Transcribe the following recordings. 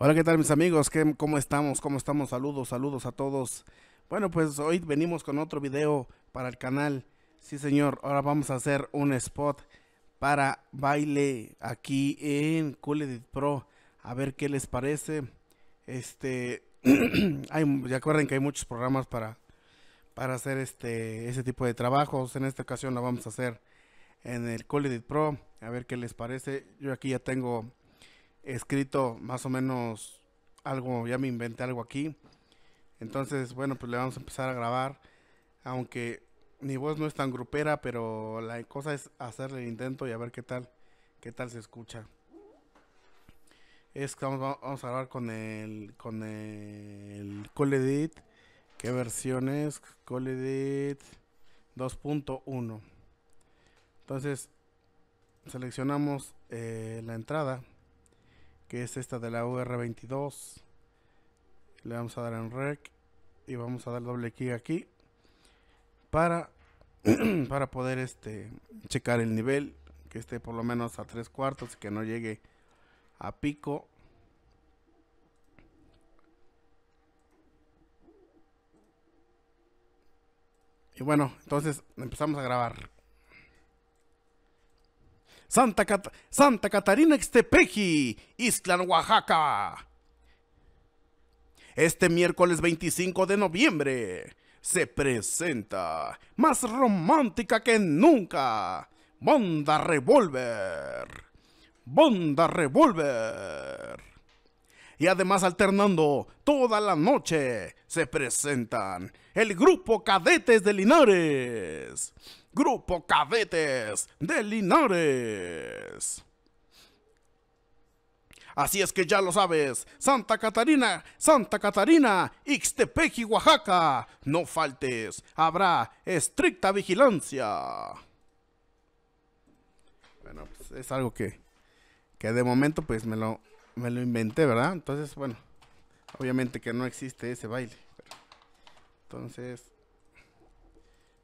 Hola, ¿qué tal mis amigos? ¿Qué, ¿Cómo estamos? ¿Cómo estamos? Saludos, saludos a todos. Bueno, pues hoy venimos con otro video para el canal. Sí, señor, ahora vamos a hacer un spot para baile aquí en Cool Edit Pro. A ver qué les parece. Este, hay, ya acuerden que hay muchos programas para, para hacer este, ese tipo de trabajos. En esta ocasión lo vamos a hacer en el Cool Edit Pro. A ver qué les parece. Yo aquí ya tengo escrito más o menos algo, ya me inventé algo aquí. Entonces, bueno, pues le vamos a empezar a grabar. Aunque mi voz no es tan grupera, pero la cosa es hacerle el intento y a ver qué tal, qué tal se escucha. Es vamos, vamos a grabar con el, con el Edit ¿Qué versión es? Edit 2.1. Entonces, seleccionamos eh, la entrada que es esta de la UR22 le vamos a dar en rec y vamos a dar doble clic aquí para para poder este checar el nivel que esté por lo menos a tres cuartos y que no llegue a pico. Y bueno entonces empezamos a grabar Santa, Santa Catarina Extepeji, Islan, Oaxaca. Este miércoles 25 de noviembre se presenta más romántica que nunca. Bonda Revolver. Bonda Revolver. Y además alternando toda la noche se presentan el grupo Cadetes de Linares. Grupo Cadetes de Linares. Así es que ya lo sabes, Santa Catarina, Santa Catarina, Ixtepeji, Oaxaca, no faltes, habrá estricta vigilancia. Bueno, pues es algo que, que de momento pues me lo, me lo inventé, ¿verdad? Entonces, bueno, obviamente que no existe ese baile. entonces,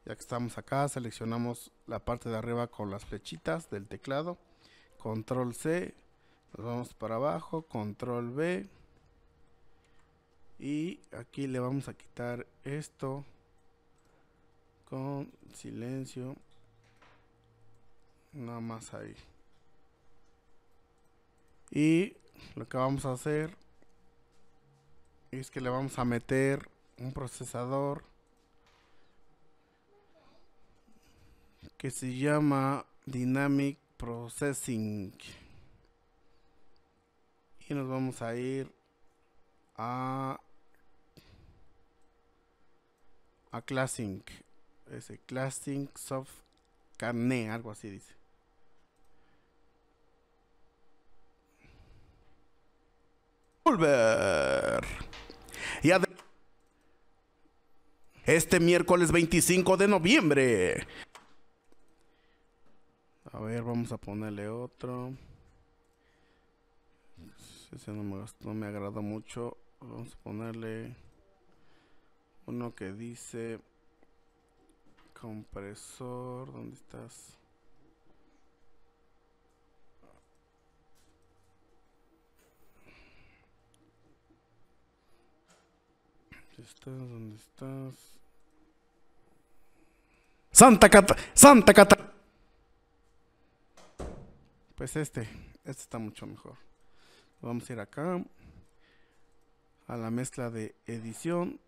ya que estamos acá, seleccionamos la parte de arriba con las flechitas del teclado. Control C, nos vamos para abajo, control B. Y aquí le vamos a quitar esto con silencio. Nada más ahí. Y lo que vamos a hacer es que le vamos a meter un procesador que se llama Dynamic Processing. Y nos vamos a ir a a Classic. Ese Classic Soft Carne, algo así dice. Volver. Y este miércoles 25 de noviembre a ver, vamos a ponerle otro. Ese no me, no me agrada mucho. Vamos a ponerle uno que dice compresor. ¿Dónde estás? ¿Estás? ¿Dónde estás? Santa Cata, Santa Cata. Pues este, este está mucho mejor. Vamos a ir acá a la mezcla de edición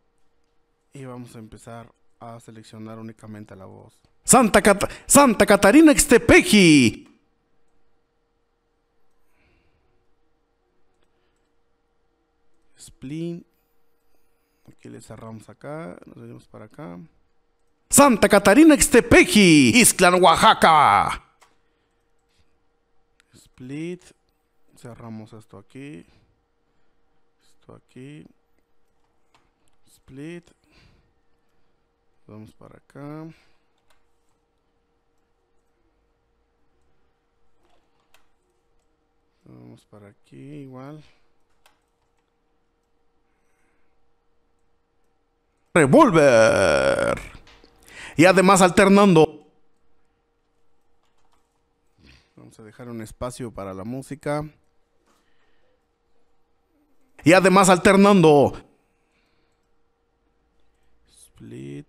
y vamos a empezar a seleccionar únicamente la voz. Santa, Santa Catarina Extepeji. Split. Aquí le cerramos acá, nos venimos para acá. Santa Catarina Extepeji, Isclan, Oaxaca. Split cerramos esto aquí. Esto aquí. Split. Vamos para acá. Vamos para aquí igual revolver y además alternando Vamos a dejar un espacio para la música. Y además alternando. Split.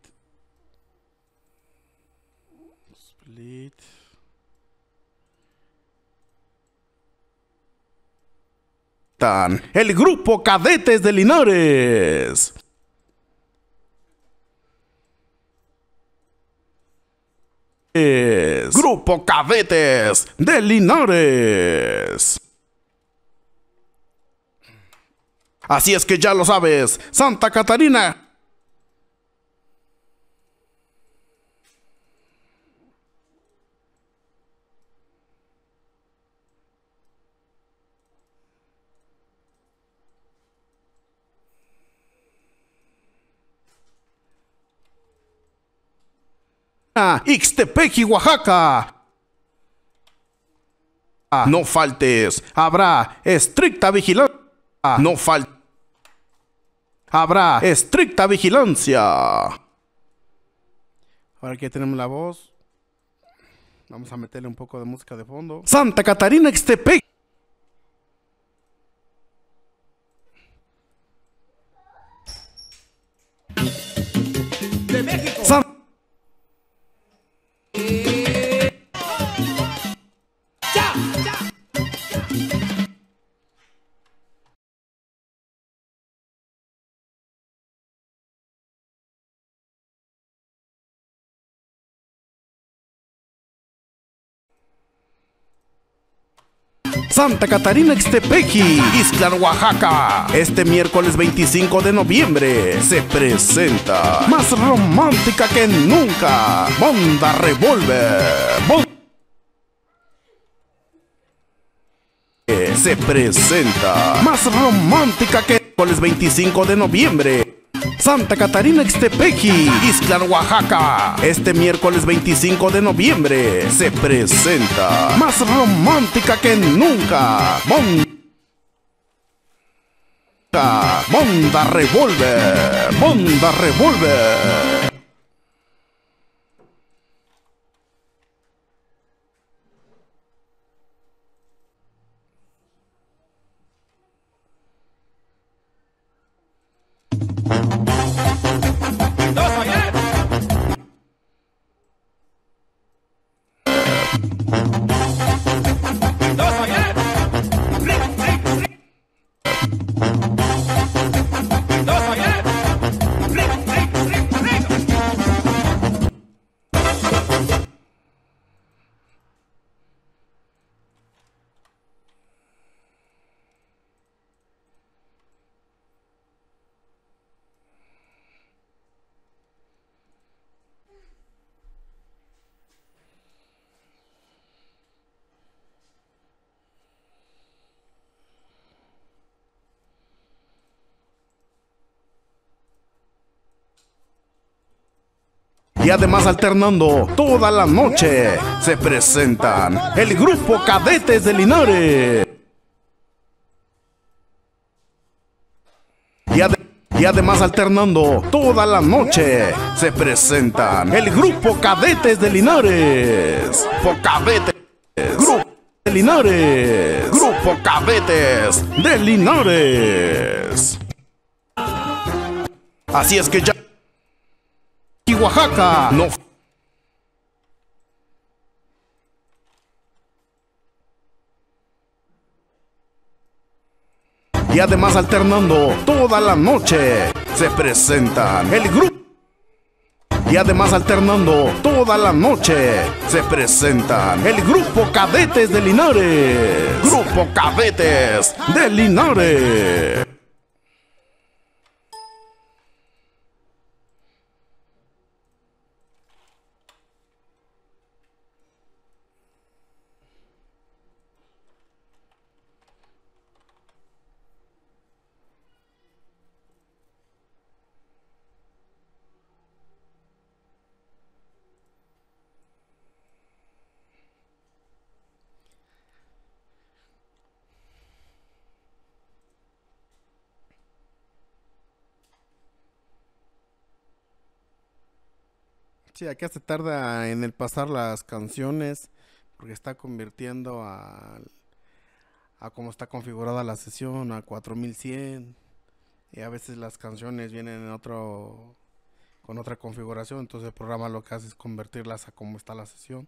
Split. El grupo Cadetes de Linares. Grupo Cadetes de Linares. Así es que ya lo sabes, Santa Catarina. Ixtepeji, Oaxaca. No faltes, habrá estricta vigilancia. No faltes. Habrá estricta vigilancia. Ahora que tenemos la voz. Vamos a meterle un poco de música de fondo. Santa Catarina Ixtepec. Santa Catarina Ixtepeji, Isla Oaxaca. Este miércoles 25 de noviembre se presenta más romántica que nunca. Bonda Revolver. se presenta más romántica que miércoles 25 de noviembre Santa Catarina Ixtepeji, Ixtlan, Oaxaca. Este miércoles 25 de noviembre se presenta más romántica que nunca. Monda, Monda Revolver, Monda Revolver. Y además alternando toda la noche se presentan el grupo Cadetes de Linares. Y, además alternando toda la noche se presentan el grupo Cadetes de Linares. Cadetes. Grupo de Linares. Grupo Cadetes de Linares. Así es que ya Oaxaca. No. Y además alternando toda la noche se presentan el grupo. Y además alternando toda la noche se presentan el grupo Cadetes de Linares. Grupo Cadetes de Linares. Sí, acá se tarda en el pasar las canciones porque está convirtiendo al, a cómo está configurada la sesión, a 4100. Y a veces las canciones vienen en otro con otra configuración, entonces el programa lo que hace es convertirlas a cómo está la sesión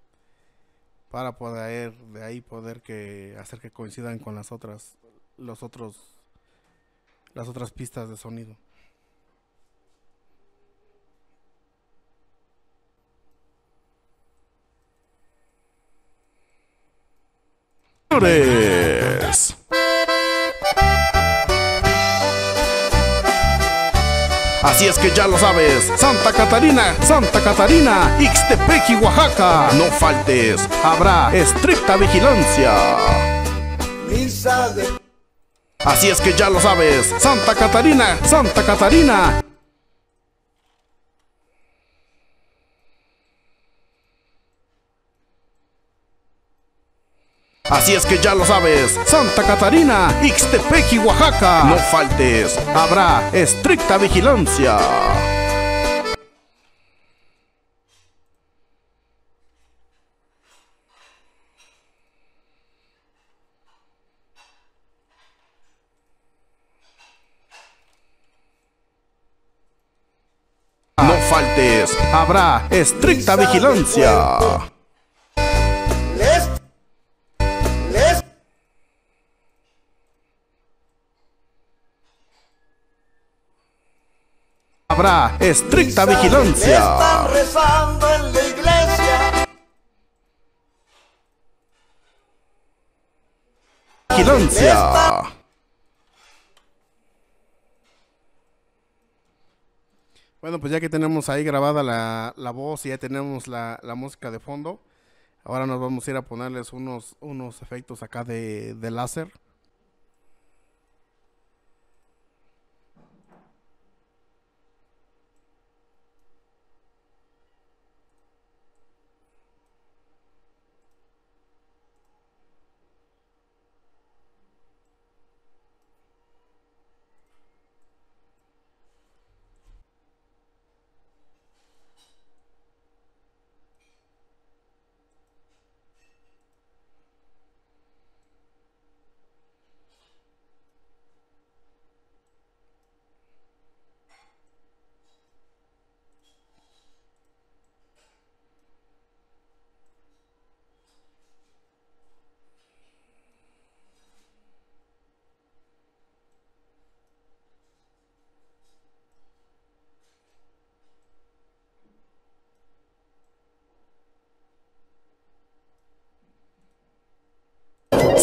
para poder de ahí poder que hacer que coincidan con las otras los otros las otras pistas de sonido. Así es que ya lo sabes, Santa Catarina, Santa Catarina, Ixtepequi, Oaxaca. No faltes, habrá estricta vigilancia. Así es que ya lo sabes, Santa Catarina, Santa Catarina. Así es que ya lo sabes, Santa Catarina, Ixtepequi, Oaxaca. No faltes, habrá estricta vigilancia. No faltes, habrá estricta vigilancia. Habrá estricta vigilancia. Están rezando en la iglesia. Vigilancia. Bueno, pues ya que tenemos ahí grabada la, la voz y ya tenemos la, la, música de fondo, ahora nos vamos a ir a ponerles unos, unos efectos acá de, de láser.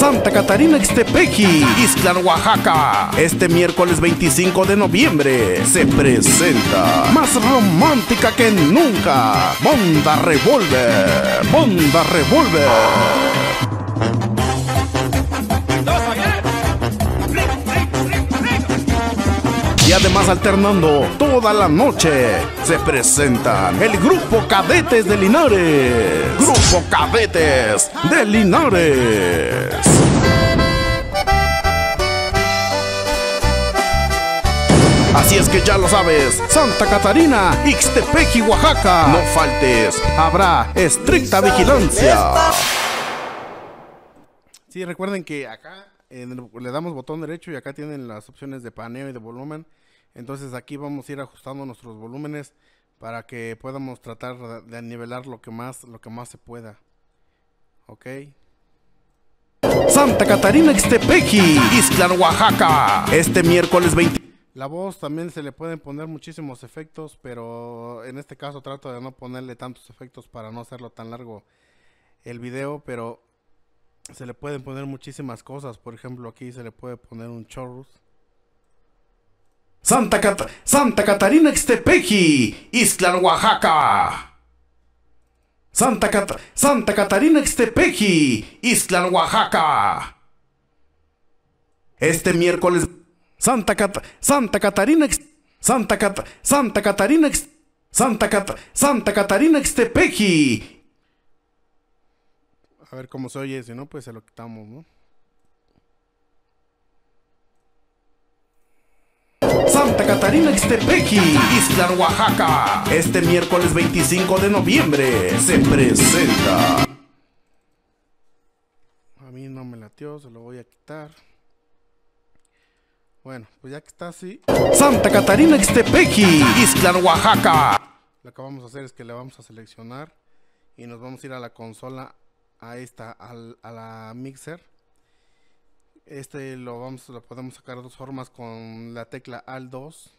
Santa Catarina Ixtepequi, Isla Oaxaca. Este miércoles 25 de noviembre se presenta más romántica que nunca. Monda Revolver, Monda Revolver. Además alternando toda la noche se presentan el grupo Cadetes de Linares. Grupo Cadetes de Linares. Así es que ya lo sabes, Santa Catarina, Ixtepequi, Oaxaca. No faltes, habrá estricta vigilancia. Sí, recuerden que acá le damos botón derecho y acá tienen las opciones de paneo y de volumen. Entonces aquí vamos a ir ajustando nuestros volúmenes para que podamos tratar de nivelar lo que más, lo que más se pueda. ¿Ok? Santa Catarina Ixtepequi, Isla Oaxaca. Este miércoles 20. La voz también se le pueden poner muchísimos efectos, pero en este caso trato de no ponerle tantos efectos para no hacerlo tan largo el video, pero se le pueden poner muchísimas cosas. Por ejemplo, aquí se le puede poner un chorus. Santa, Santa Catarina Ixtepequi, Isla Oaxaca. Santa, Santa Catarina Ixtepequi, Isla Oaxaca. Este miércoles Santa Santa Catarina Santa Santa Catarina Santa Santa Catarina Ixtepequi. A ver cómo se oye, si no pues se lo quitamos, ¿no? Santa Catarina Ixtepequi, Isla Oaxaca. Este miércoles 25 de noviembre se presenta. A mí no me la metió, se lo voy a quitar. Bueno, pues ya que está así. Santa Catarina Ixtepequi, Ixtlan, Oaxaca. Lo que vamos a hacer es que le vamos a seleccionar y nos vamos a ir a la consola, a esta, a la mixer. Este lo vamos, lo podemos sacar de dos formas con la tecla Alt 2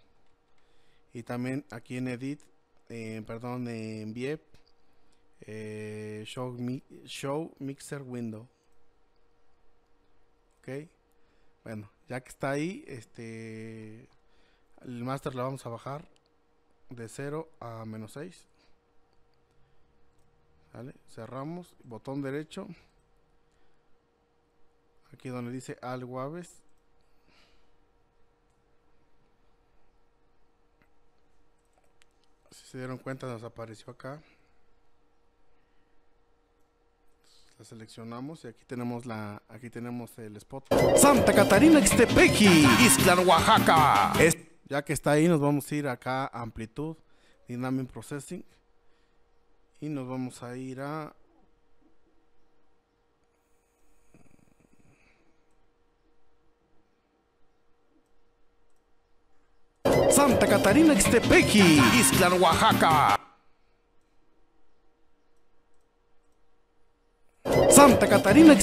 y también aquí en Edit, eh, perdón, en Viep, eh, show, show Mixer Window. Ok, bueno, ya que está ahí, este, el master lo vamos a bajar de 0 a menos 6. ¿Vale? Cerramos, botón derecho. Aquí donde dice algo aves. Si se dieron cuenta nos apareció acá. La seleccionamos y aquí tenemos la aquí tenemos el spot. Santa Catarina Ixtepequi, Ixtlan, Oaxaca. Ya que está ahí nos vamos a ir acá a amplitud, dynamic processing y nos vamos a ir a Santa Catarina Ixtepequi, Ixtlan, Oaxaca. Santa Catarina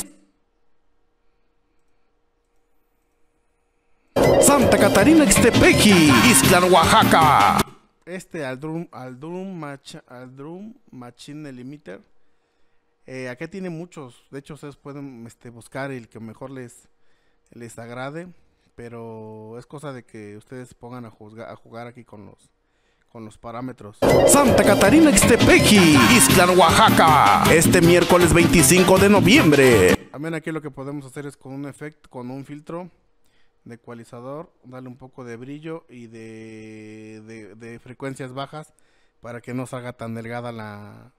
Santa Catarina Ixtepequi, Ixtlan, Oaxaca. Este al drum, al drum, mach, al drum Machine Limiter. Eh, acá tiene muchos. De hecho, ustedes pueden este, buscar el que mejor les, les agrade. Pero es cosa de que ustedes pongan a, jugar aquí con los, con los parámetros. Santa Catarina Ixtepequi, Ixtlan, Oaxaca. Este miércoles 25 de noviembre. También aquí lo que podemos hacer es con un efecto, con un filtro de ecualizador, darle un poco de brillo y de, de, de frecuencias bajas para que no salga tan delgada la,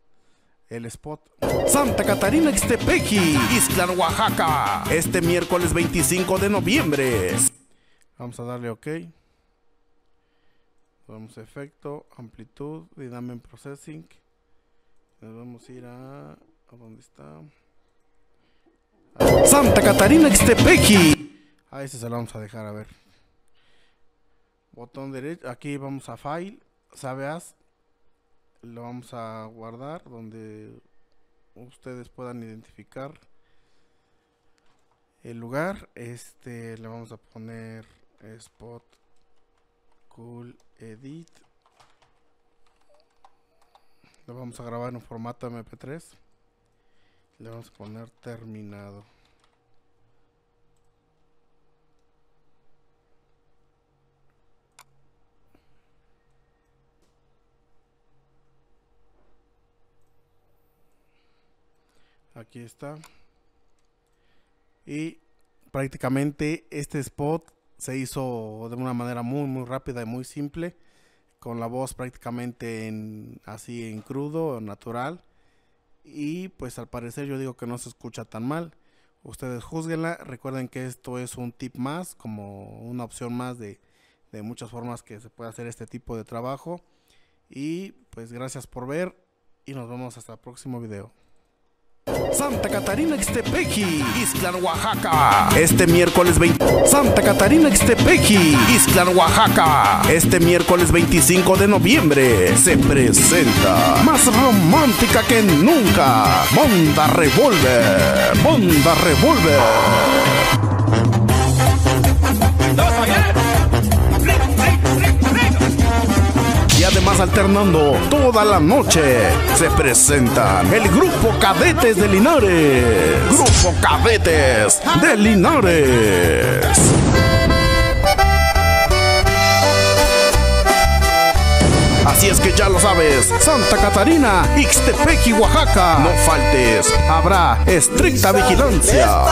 el spot. Santa Catarina Ixtepequi, Ixtlan, Oaxaca. Este miércoles 25 de noviembre. Vamos a darle OK. Vamos a efecto, amplitud, dynamic processing. Nos vamos a ir a, a dónde está. Santa Catarina Ixtepequi. A ese se lo vamos a dejar a ver. Botón derecho, aquí vamos a File, Save As. Lo vamos a guardar donde ustedes puedan identificar el lugar. Este le vamos a poner Spot Cool Edit. Lo vamos a grabar en un formato MP3. Le vamos a poner terminado. Aquí está. Y prácticamente este spot se hizo de una manera muy muy rápida y muy simple. Con la voz prácticamente en, así en crudo, natural. Y pues al parecer yo digo que no se escucha tan mal. Ustedes juzguenla. Recuerden que esto es un tip más, como una opción más de, de muchas formas que se puede hacer este tipo de trabajo. Y pues gracias por ver y nos vemos hasta el próximo video. Santa Catarina Ixtepequi, Ixtlan, Oaxaca. Este miércoles 20. Santa Catarina Ixtepequi, Ixtlan, Oaxaca. Este miércoles 25 de noviembre se presenta más romántica que nunca. Monda Revolver. Monda Revolver. Además alternando toda la noche se presentan el grupo Cadetes de Linares. Grupo Cadetes de Linares. Así es que ya lo sabes, Santa Catarina, Ixtepequi, Oaxaca. No faltes, habrá estricta vigilancia.